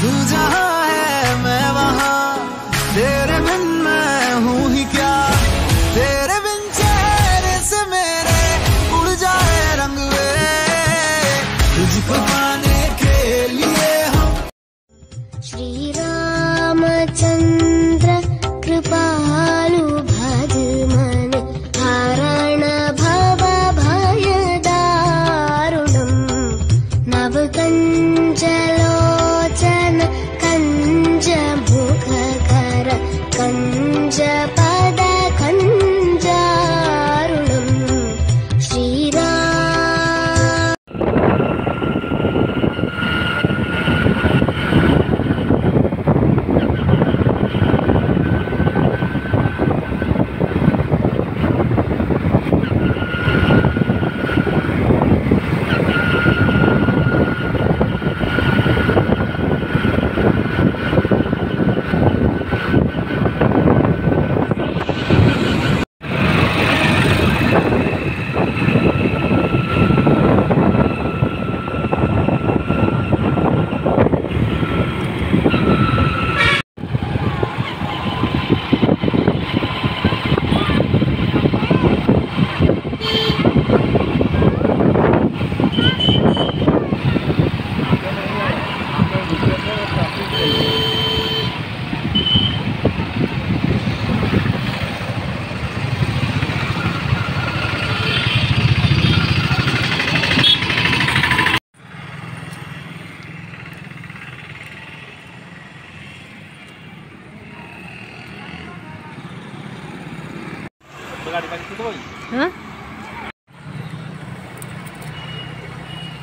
तू जहाँ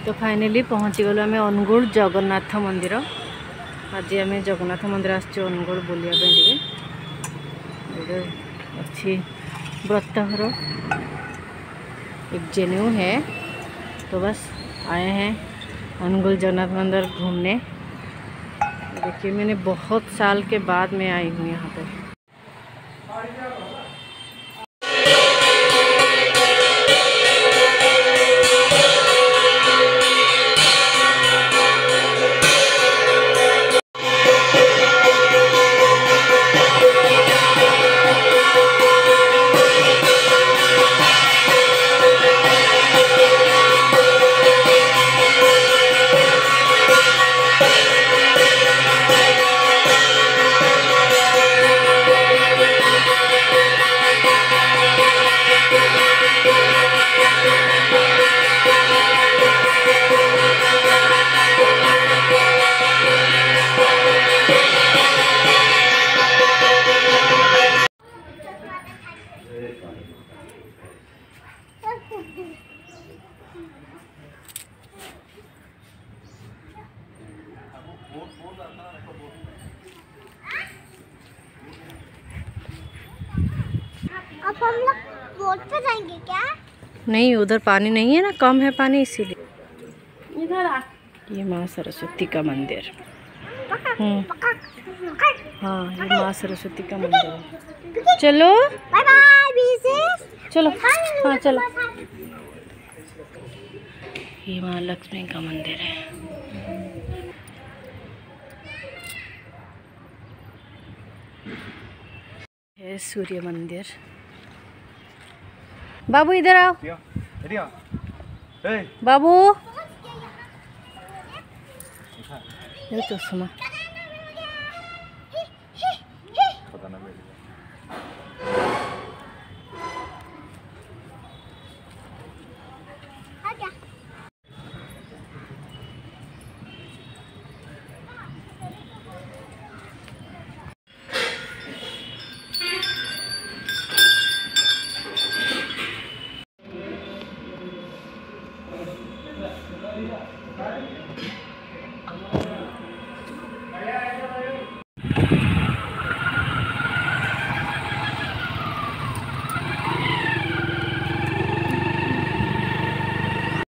तो फाइनली ফাইনালি পৌঁছিগলু আমি অনুগুল जगन्नाथ मंदिर। आज आम जगन्नाथ मंदिर আসছু অনুগুল अच्छी व्रतघर। एक जेन्यू है। तो बस आए हैं अनुगुल जगन्नाथ मंदिर घूमने। देखिए मैंने बहुत साल के बाद मैं आई हूँ यहाँ पर अब हम लोग बोट पे जाएँगे क्या? नहीं उधर पानी नहीं है ना कम है पानी इसीलिए। इधर आ। ये माँ सरस्वती का मंदिर। हम्म। हाँ ये माँ सरस्वती का मंदिर है। चलो। बाय बाय चलो। हाँ चलो। ये माँ लक्ष्मी का मंदिर है। है सूर्य मंदिर। बाबू इधर आओ। बाबू। ये तो सुना